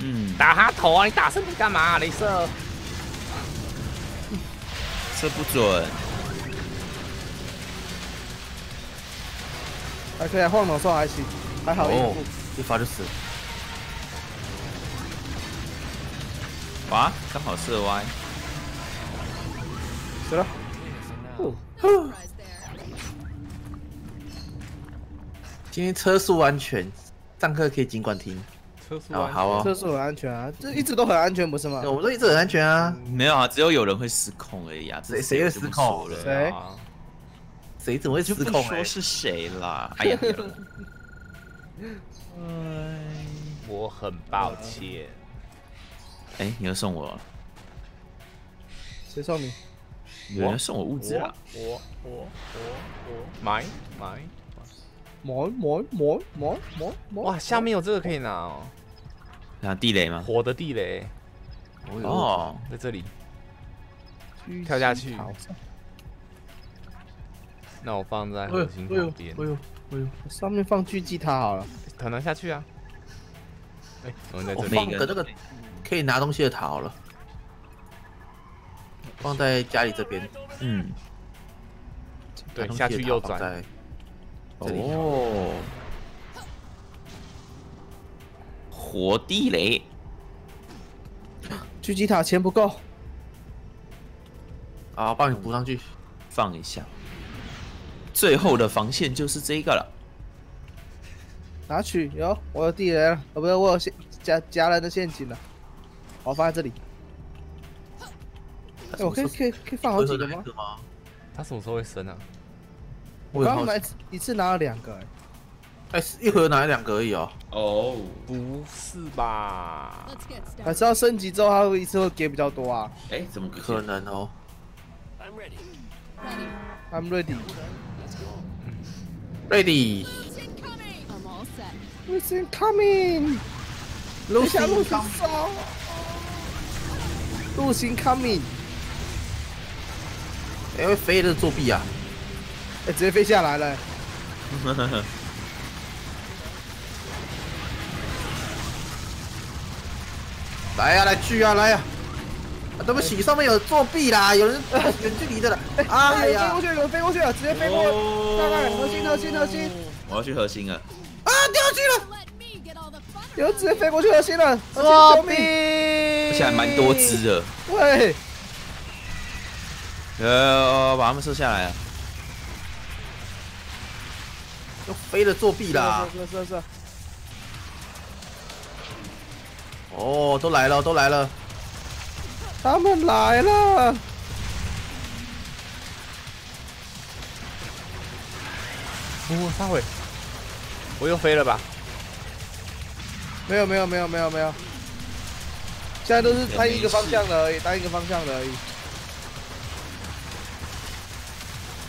嗯，打他头啊！你打身体干嘛、镭射，射不准。还可以啊，晃脑兽还行，还好应哦。，一发就死。哇，刚好射歪。死了。今天车速安全，上课可以尽管听。哦，车速啊！好哦车，速很安全啊，这一直都很安全，不是吗？我们都一直很安全啊，没有啊，只有有人会失控而已啊。这谁谁会失控说了谁啊谁怎么会失控、欸？说是谁啦。哎呀，我很抱歉。哎，你要送我了，谁送你？有人送我物资啊。我我我我我买买。磨磨磨磨磨磨！哇，下面有这个可以拿哦，然后地雷吗？火的地雷哦，在这里。跳下去那我放在哎呦核心哎呦旁边哎，呦哎呦，上面放狙击塔好了。可能下去啊。哎，我们在我这里。放个那个可以拿东西的塔好了，放在家里这边。嗯，对，下去右转。在哦，火地雷，狙击塔钱不够，好，帮你补上去。放一下。最后的防线就是这个了。拿取有，我有地雷了，哦不是，我有陷夹夹人的陷阱了，我放在这里。哎，我可以可以可以放好几个吗？他什么时候会升啊？我刚刚拿我也好奇。一一次拿了两个，哎，哎，一回合拿了两个而已哦。哦，不是吧？还是要升级之后，它会一次会给比较多啊。哎，怎么可能哦。I'm ready. Ready，I'm all set. Listen coming. 等一下陆行烧。陆行 coming，哎，会飞的作弊啊！哎，直接飞下来了。来呀、来狙啊，来呀、啊！对不起，上面有作弊啦，有人远距离的了。哎呀飞过，去，有人飞过去了，直接飞过去。大概核心，核心，核心，我要去核心了。啊，掉下去了.有人直接飞过去核心了。作弊！而且还蛮多只的，喂，呃，把他们射下来了。都飞了作弊啦！是是是哦，都来了，都来了。他们来了。哦，杀回，我又飞了吧？没有没有没有没有没有，现在都是单一个方向的而已，单一个方向的而已。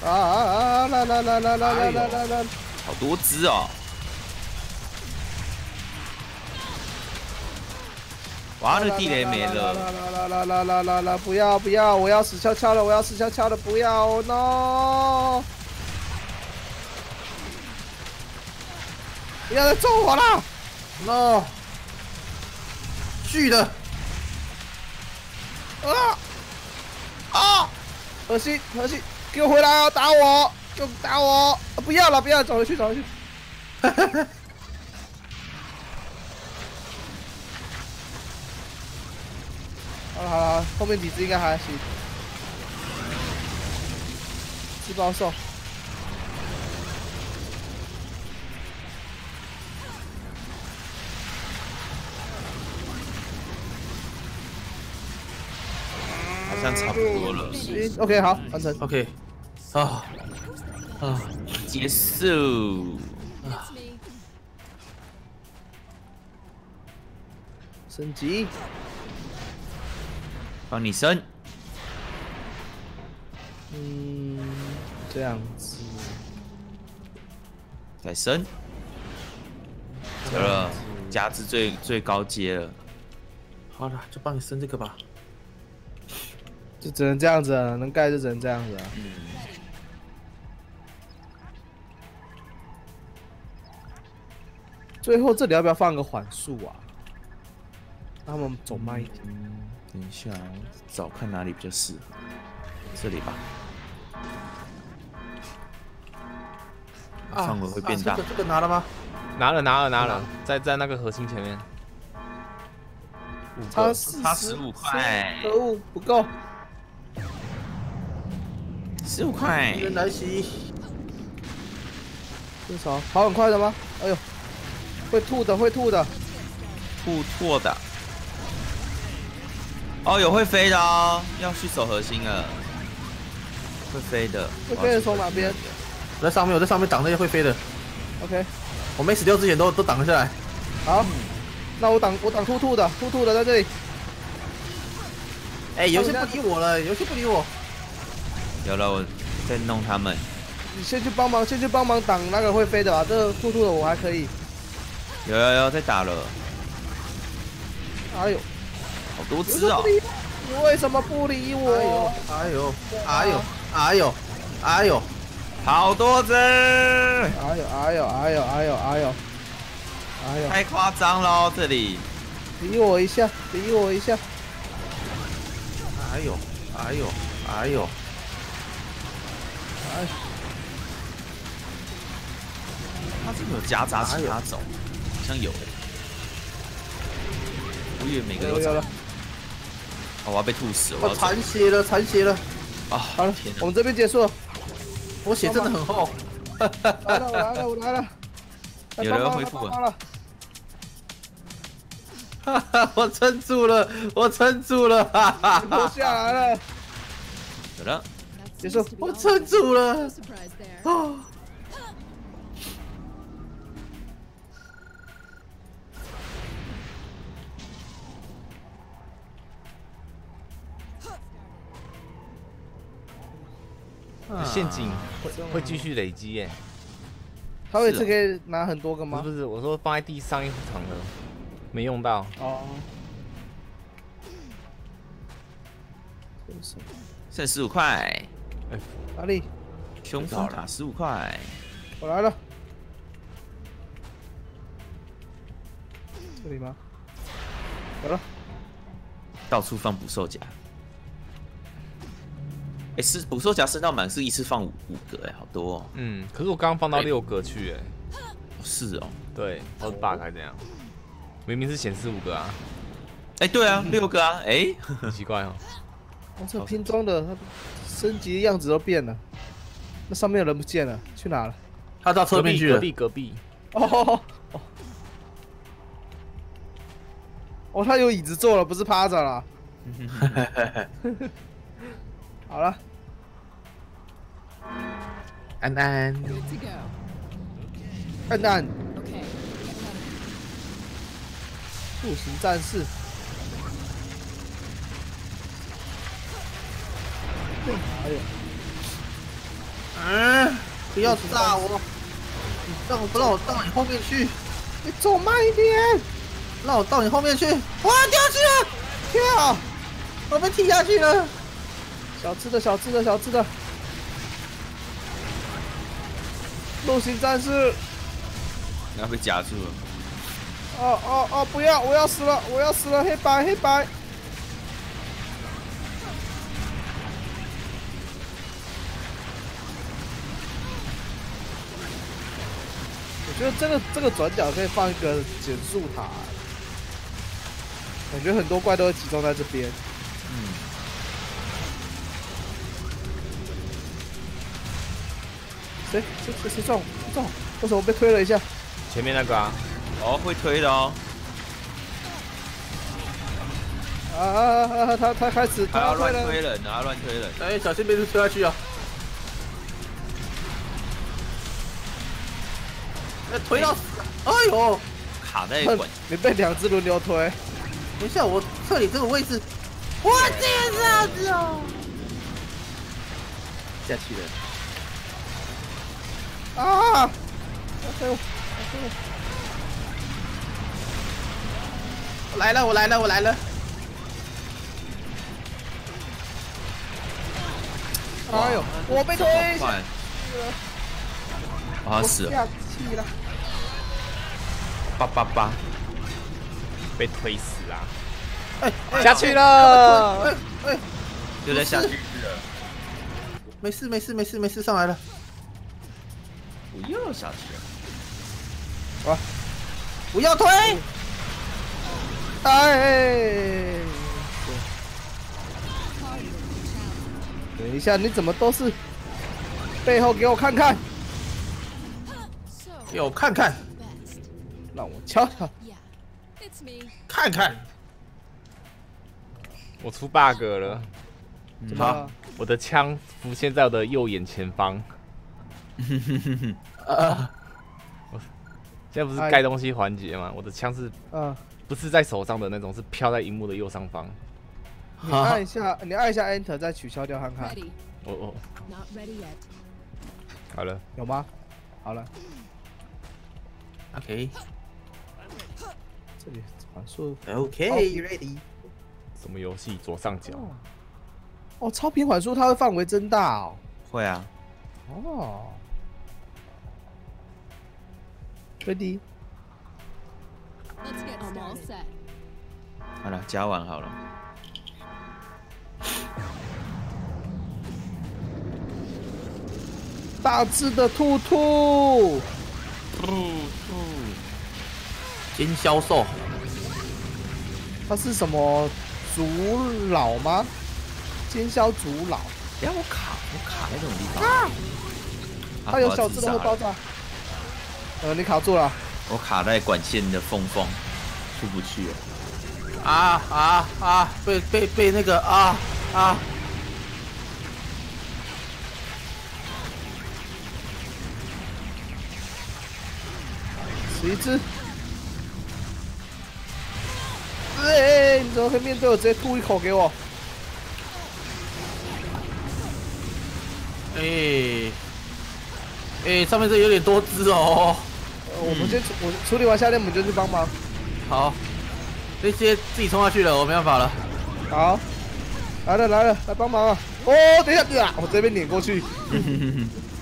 啊啊啊！来来来来来来来来来！好多只哦！哇，那地雷没了。啦啦啦啦啦啦啦！不要不要！我要死翘翘了！我要死翘翘了！不要！no！不要再揍我了！no，巨的，啊啊！恶心恶心，给我回来啊！打我！给我打我！不要了不要了，走回去走回去。哈哈哈好了好了，后面几只应该还行。自爆兽，好像差不多了，行，OK，好，完成。OK，啊啊，结束。升级，帮你升，嗯，这样子，再升。得了，加至最最高阶了。好了，就帮你升这个吧。就只能这样子了，能盖就只能这样子了。最后这里要不要放个缓速啊？让他们走慢一点。等一下，找看哪里比较适合。这里吧。啊范围会变大啊这个这个拿了吗？拿了拿了拿了，在在那个核心前面。五差，四差15块可恶，不够。十五块敌，人来袭，多少？跑很快的吗？哎呦，会吐的，会吐的。吐错的。哦，有会飞的哦，要去守核心了。会飞的，会飞的从哪边我在上面，我在上面挡那些会飞的，OK，我没死掉之前都都挡了下来。好，那我挡我挡兔兔的，兔兔的在这里。哎，游戏不理我了，游戏不理我。有了，我在弄他们。你先去帮忙，先去帮忙挡那个会飞的吧。这个兔兔的我还可以。有有有，在打了，哎呦，好多只哦。你为什么不理我？哎呦，哎呦，哎呦，哎呦，哎呦好多只，哎呦哎呦哎呦哎呦哎呦哎呦！太夸张喽！这里理我一下，理我一下。哎呦，哎呦，哎呦，哎，它是不是有夹杂其他种？好像有诶。我以为每个都长有了我要被吐死了！我残血了，残血了，啊！好了天，哪我！们这边结束了。我血真的很厚。来了，我来了，我来了。有人帮忙恢复了帮忙了。哈哈，我撑住了，我撑住了，哈哈活下来了。有了结束我.撑住了。surprise 陷阱会会继续累积耶。他每次是哦可以拿很多个吗不是不？是，我说放在地上一场的，没用到。哦。剩十五块，哪里？胸口塔十五块，我来了。这里吗？有了。到处放捕兽夹。哎，是捕兽夹升到满是一次放五五个，哎，好多哦。嗯，可是我刚刚放到六个去，哎，哦是哦，对，我是 bug 还是怎样？明明是显示五个啊，哎，对啊，六个啊，哎，很 奇怪哦。哦，这拼装的，它升级的样子都变了。那上面的人不见了，去哪了？他到车隔边去了。隔壁隔壁，哦哦哦！哦，他有椅子坐了，不是趴着了。好了，安安蛋 Okay. 步行战士。嗯，不要炸我，你让我不让我到你后面去，你走慢一点！让我到你后面去，哇掉下去了，跳！我被踢下去了。小吃的小吃的小吃的。陆行战士！然后被夹住了。哦哦哦！不要！我要死了！我要死了！黑白黑白！我觉得这个这个转角可以放一个减速塔，感觉很多怪都会集中在这边。谁谁谁谁中谁中？为什么被推了一下？前面那个啊，哦，会推的哦，啊啊啊啊！他他开始他要乱推了，推人，还要乱推人。哎，小心被推下去啊！哎，推到死！哎呦，卡在你被两只轮流推。等一下，我撤你这个位置，我这个样子哦，下去了。啊！OK，OK，我来了，我来了，我来了！哎呦，我被推下去快！我死了，下气了。八八八！被推死啊！哎哎下去了哎哎，又在下去了，没事没事没事没事，上来了。我又下去了。不要推！哎，等一下，你怎么都是背后给我看看，给我看看让我瞧瞧。看看。我出 bug 了，怎么？我的枪浮现在我的右眼前方。呃，现在不是盖东西环节吗？我的枪是嗯，不是在手上的那种，是飘在荧幕的右上方。你按一下，你按一下 Enter 再取消掉看看 ready yet. 好了，有吗？好了，OK 这里缓速 OK 哦 ready。什么游戏？左上角。哦，超频缓速它会范围增大哦。会啊，哦，ready。Let's get I'm all set. 好了，加完好了。大只的兔兔，兼销售，它是什么族老吗？尖削族老，哎呀，我卡，我卡在这种地方。啊它有小只的会爆。炸。呃，你卡住了。我卡在管线的缝缝，出不去了。啊啊啊！被被被那个啊啊！死一只。哎、你怎么可以面对我直接吐一口给我？哎哎，上面这有点多汁哦。呃我们先处我处理完下面，我们就去帮忙。好，这些自己冲下去了，我没办法了。好，来了来了，来帮忙啊！哦，等一下，啊，我这边碾过去，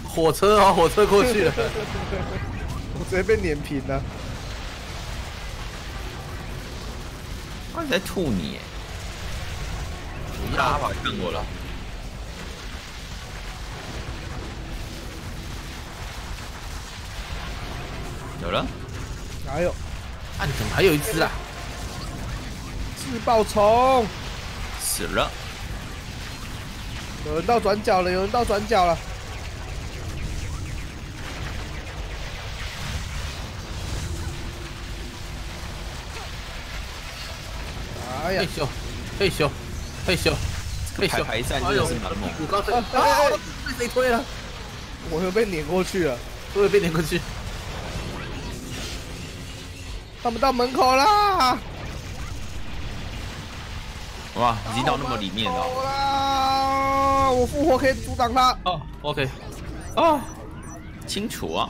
火车哦，火车过去了。我直接被碾平了。我在吐你耶！不要，他跑看我了。有了，哪有啊，怎么还有一只啊？自爆虫？死了。有人到转角了，有人到转角了。哎呀退休，退休，退休，退休，排排站真的是蛮猛我刚才哎哎哎啊，被谁推了？我又被碾过去了。我也被碾过去。他们到门口啦！哇，已经到那么里面了。好啦！我复活可以阻挡他。哦，OK，哦，清楚啊。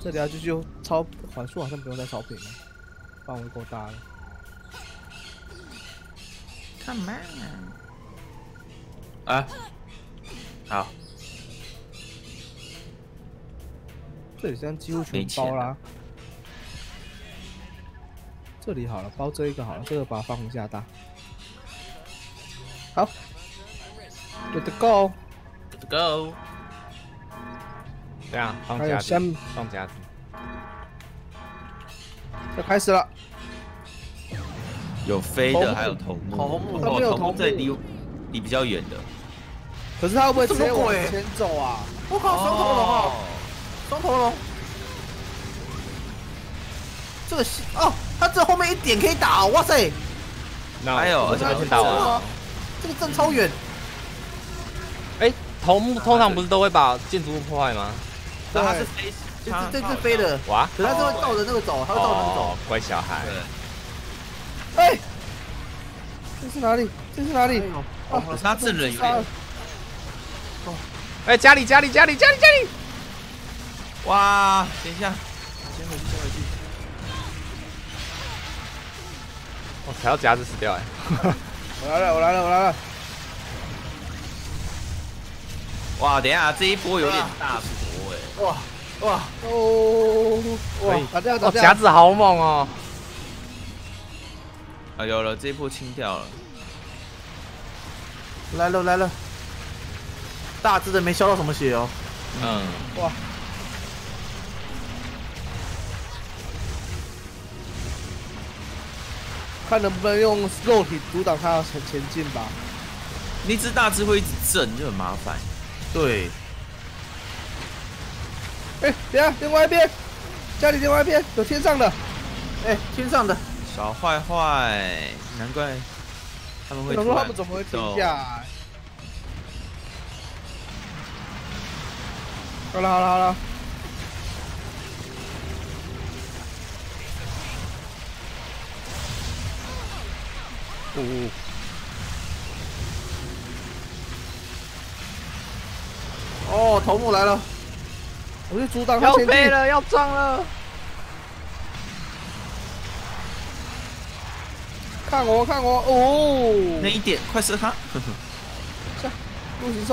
这里要继续超缓速，好像不用再超频了，范围够大了。Come on。啊，好，这里现在几乎全包啦。这里好了，包这一个好了，这个把它放下大。好，Good to go。Let's go。这样放夹子，放夹子。要开始了，有飞的，还有头目。头目它没有哦，头头目目这离离比较远的。可是他会不会直接往前走啊？我靠，双头龙啊，双头龙。这个是哦，他这后面一点可以打哦，哇塞，那还有而且先打完？这个这个阵超远。哎，头目通常不是都会把建筑物破坏吗？那他是飞，这这这只飞的，哇，可是他是会照着那个走，他会照着那个走哦。，乖小孩。对，哎，这是哪里？这是哪里？啊可是他正人有点。哎，家里家里家里家里家里，哇，等一下，先回去，我踩到夹子死掉哎。我来了，我来了，我来了。哇，等一下，这一波有点大波哎。哇哇，哦，哇，打掉打哦，掉。夹子好猛哦。啊，有了，这一波清掉了。来了来了，大只的没消到什么血哦。嗯，哇！看能不能用肉体阻挡他前前进吧。那只大只会一直震，就很麻烦。对，哎、等一下，另外一边，家里另外一边有天上的，哎，天上的，小坏坏，难怪他们我说会突然他们怎么会停走下来？好了好了好了，呜、哦，头目来了，我去阻挡他要前进。飞了，要撞了。看我看我哦，那一点，快射他！陆行